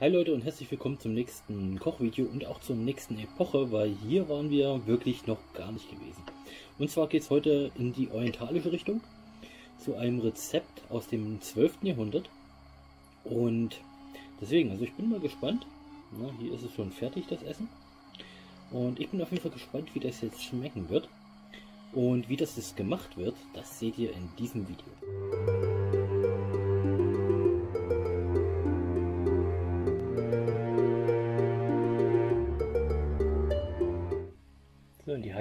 Hi Leute und herzlich willkommen zum nächsten Kochvideo und auch zur nächsten Epoche, weil hier waren wir wirklich noch gar nicht gewesen. Und zwar geht es heute in die orientalische Richtung zu einem Rezept aus dem 12. Jahrhundert. Und deswegen, also ich bin mal gespannt. Na, hier ist es schon fertig, das Essen. Und ich bin auf jeden Fall gespannt, wie das jetzt schmecken wird. Und wie das jetzt gemacht wird, das seht ihr in diesem Video.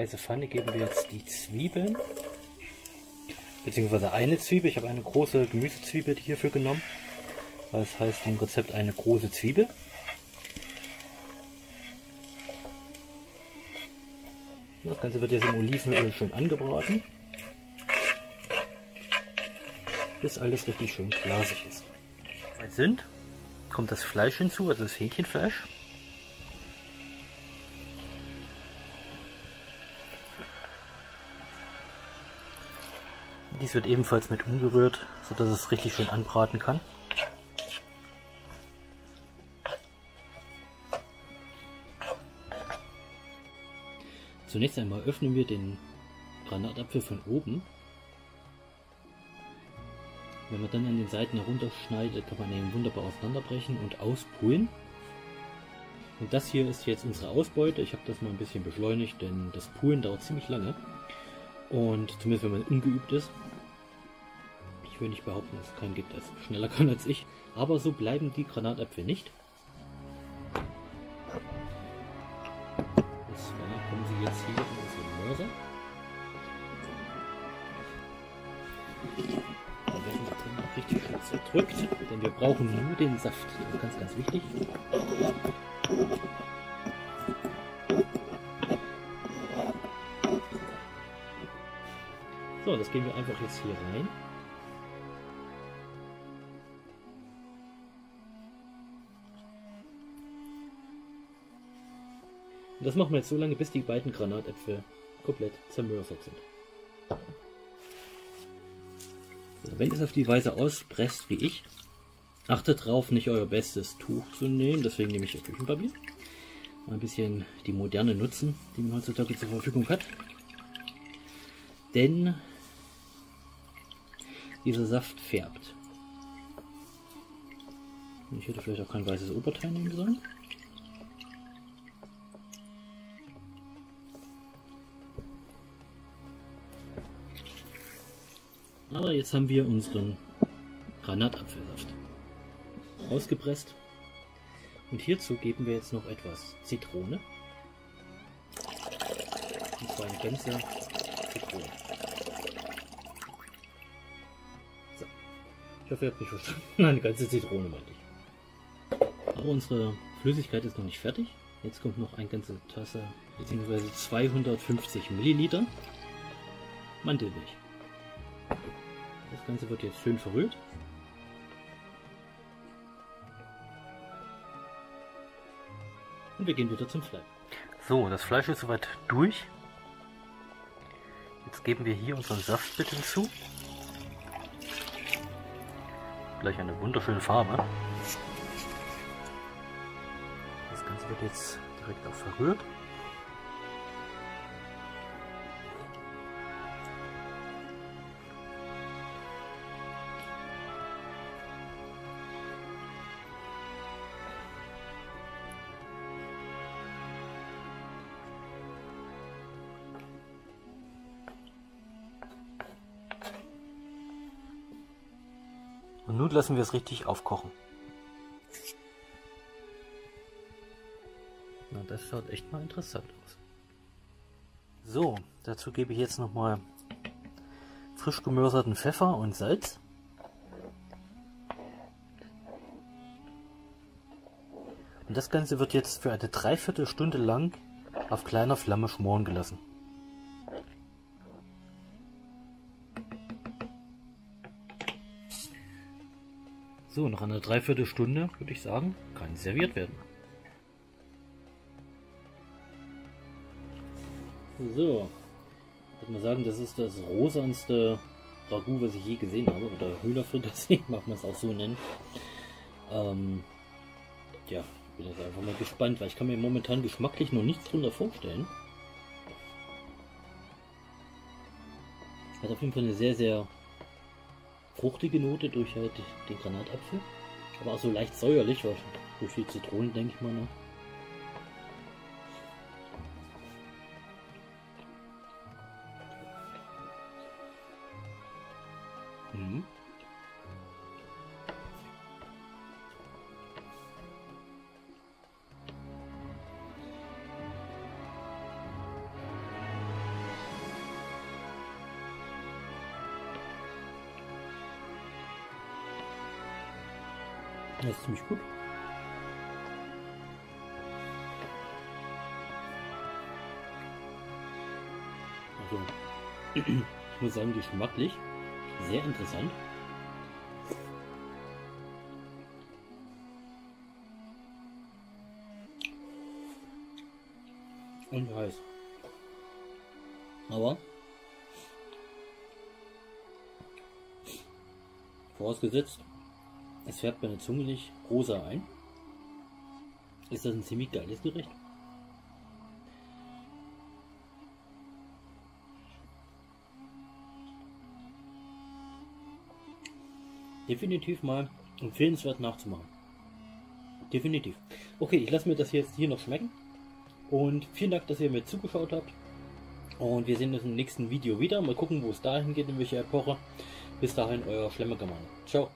Heiße Pfanne geben wir jetzt die Zwiebeln. Beziehungsweise eine Zwiebel. Ich habe eine große Gemüsezwiebel hierfür genommen. Das heißt im Rezept eine große Zwiebel. Das Ganze wird jetzt im Olivenöl schön angebraten. Bis alles richtig schön glasig ist. Sind, kommt das Fleisch hinzu, also das Hähnchenfleisch. Dies wird ebenfalls mit umgerührt, sodass es richtig schön anbraten kann. Zunächst einmal öffnen wir den Granatapfel von oben. Wenn man dann an den Seiten herunterschneidet, kann man ihn wunderbar auseinanderbrechen und auspulen. Und das hier ist jetzt unsere Ausbeute. Ich habe das mal ein bisschen beschleunigt, denn das Pulen dauert ziemlich lange. Und zumindest wenn man ungeübt ist. Ich will nicht behaupten, dass es keinen gibt, der es schneller kann als ich. Aber so bleiben die Granatäpfel nicht. Und zwar kommen sie jetzt hier in unsere Mörser. Da werden sie auch richtig schön zerdrückt, denn wir brauchen nur den Saft. Das ist ganz, ganz wichtig. So, das geben wir einfach jetzt hier rein. Und das machen wir jetzt so lange, bis die beiden Granatäpfel komplett zermörsert sind. Wenn es auf die Weise auspresst wie ich, achtet darauf, nicht euer bestes Tuch zu nehmen. Deswegen nehme ich Küchenpapier. Mal ein bisschen die moderne nutzen, die man heutzutage zur Verfügung hat. Denn dieser Saft färbt. Ich hätte vielleicht auch kein weißes Oberteil nehmen sollen. Aber jetzt haben wir unseren Granatapfelsaft ausgepresst. Und hierzu geben wir jetzt noch etwas Zitrone. Und zwar eine ganze Zitrone. Ich hoffe, ihr habt mich verstanden. Eine ganze Zitrone meinte ich. Aber unsere Flüssigkeit ist noch nicht fertig. Jetzt kommt noch eine ganze Tasse, beziehungsweise 250 Milliliter Mandelmilch. Das Ganze wird jetzt schön verrührt. Und wir gehen wieder zum Fleisch. So, das Fleisch ist soweit durch. Jetzt geben wir hier unseren Saft mit hinzu. Gleich eine wunderschöne Farbe. Das Ganze wird jetzt direkt auch verrührt. Und nun lassen wir es richtig aufkochen. Na, das schaut echt mal interessant aus. So, dazu gebe ich jetzt nochmal frisch gemörserten Pfeffer und Salz. Und das Ganze wird jetzt für eine Dreiviertelstunde lang auf kleiner Flamme schmoren gelassen. So, nach einer Dreiviertelstunde würde ich sagen, kann serviert werden. So, ich würde mal sagen, das ist das rosanste Ragout, was ich je gesehen habe. Oder Hühnerfrikassee, mag man es auch so nennen. Ähm, ja, ich bin jetzt einfach mal gespannt, weil ich kann mir momentan geschmacklich noch nichts drunter vorstellen. Hat auf jeden Fall eine sehr, sehr fruchtige Note durch halt den Granatapfel. Aber auch so leicht säuerlich, durch die Zitronen, denke ich mal. Ne? Das ist ziemlich gut. Also, ich muss sagen, geschmacklich sehr interessant. Und heiß. Aber vorausgesetzt, es färbt meine Zunge nicht rosa ein, ist das ein ziemlich geiles Gericht. definitiv mal empfehlenswert nachzumachen. Definitiv. Okay, ich lasse mir das jetzt hier noch schmecken. Und vielen Dank, dass ihr mir zugeschaut habt. Und wir sehen uns im nächsten Video wieder. Mal gucken, wo es dahin geht, in welcher Epoche. Bis dahin, euer Schlemmergemann. Ciao.